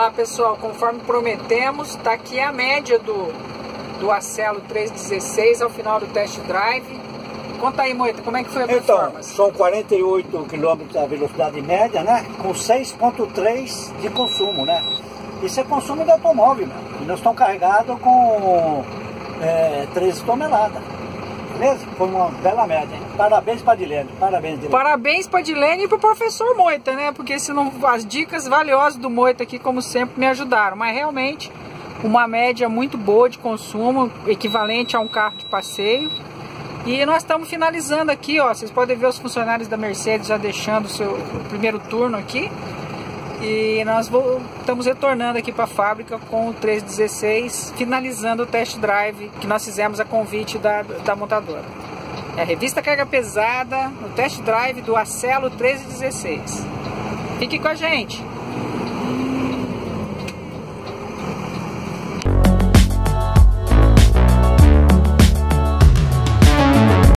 lá, pessoal, conforme prometemos, tá aqui a média do, do Acelo 316 ao final do test drive. Conta aí, Moita, como é que foi a então, performance? São 48 km a velocidade média, né? Com 6,3 de consumo, né? Isso é consumo de automóvel, né? E nós estamos carregados com é, 13 toneladas. Beleza? Foi uma bela média, hein? Parabéns para Dilene. Parabéns, Dilene. Parabéns para Dilene e para o professor Moita, né? Porque senão as dicas valiosas do Moita aqui, como sempre, me ajudaram. Mas realmente, uma média muito boa de consumo, equivalente a um carro de passeio. E nós estamos finalizando aqui, ó. Vocês podem ver os funcionários da Mercedes já deixando o seu primeiro turno aqui. E nós estamos retornando aqui para a fábrica com o 316, finalizando o test drive que nós fizemos a convite da, da montadora. É a revista Carga Pesada, o test drive do Acelo 1316. Fique com a gente!